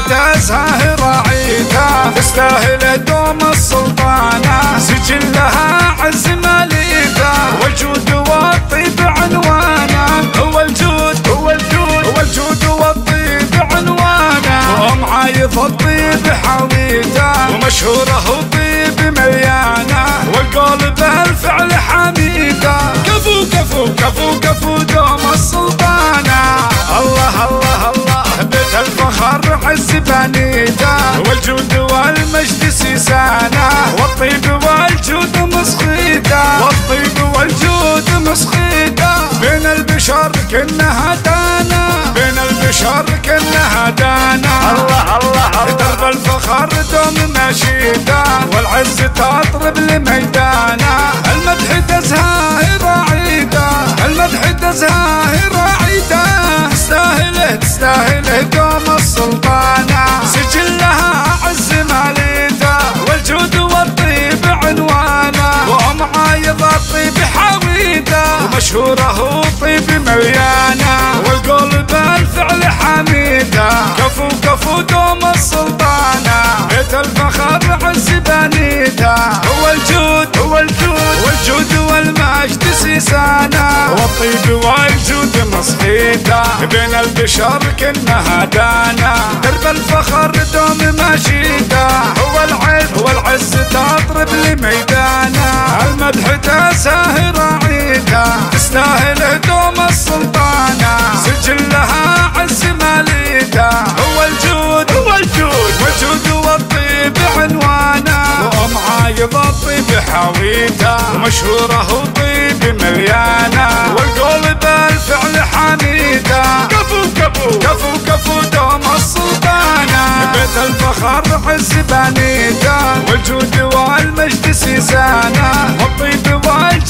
تزهر راعيته تستاهل دوم السلطانة. سجلها عز مليكة والجود والطيب عنوانه هو الجود هو الجود هو الجود والطيب عنوانه ومعايض الطيب حويته ومشهوره بنيته والجود والمجد سيسانه والطيب والجود مسخيته والطيب والجود مسخيته بين البشر كنا هدانا بين البشر كنا هدانا الله الله درب الفخر دوم مشيته والعز تطرب لميدانه المدح تزهاهر راعيته المدح تزهاهر راعيته تستاهله تستاهله دوم السلطانة مليانة. والقول بالفعل حميدة. كفو كفو دوم السلطانة. بيت الفخر عز بنيته هو الجود هو الجود. والجود والمجد سيسانه والطيب والجود مصحيته بين البشر كنا هدانا. ميتة ومشهورة وطيبة مليانة. والقول بالفعل حميدة. كفو كفو كفو كفو دوم السلطانة. بيت الفخر حس بانيته والجود والمجد سيسانة والطيب والجود